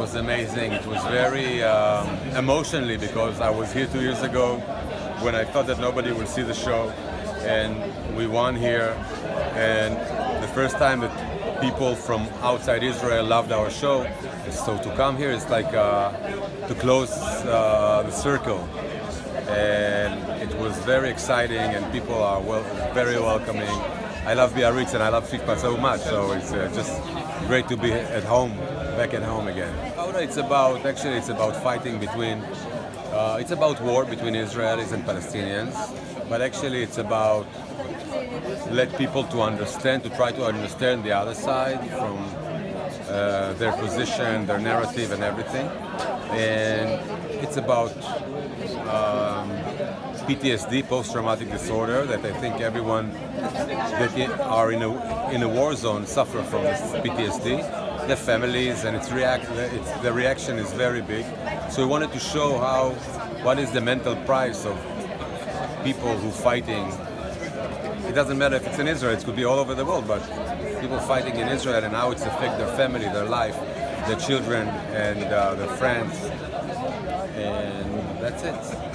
was amazing. It was very um, emotionally because I was here two years ago when I thought that nobody would see the show, and we won here. And the first time that people from outside Israel loved our show, so to come here is like uh, to close uh, the circle. And it was very exciting, and people are well, very welcoming. I love Biarritz and I love FIPA so much, so it's uh, just great to be at home, back at home again. It's about actually it's about fighting between. Uh, it's about war between Israelis and Palestinians, but actually it's about let people to understand, to try to understand the other side from their position, their narrative, and everything. And it's about um, PTSD, post-traumatic disorder, that I think everyone that are in a in a war zone suffer from this PTSD. Their families and its react, it's, the reaction is very big. So we wanted to show how what is the mental price of people who fighting. It doesn't matter if it's in Israel; it could be all over the world, but people fighting in Israel and how it's affect their family, their life, their children, and uh, their friends, and that's it.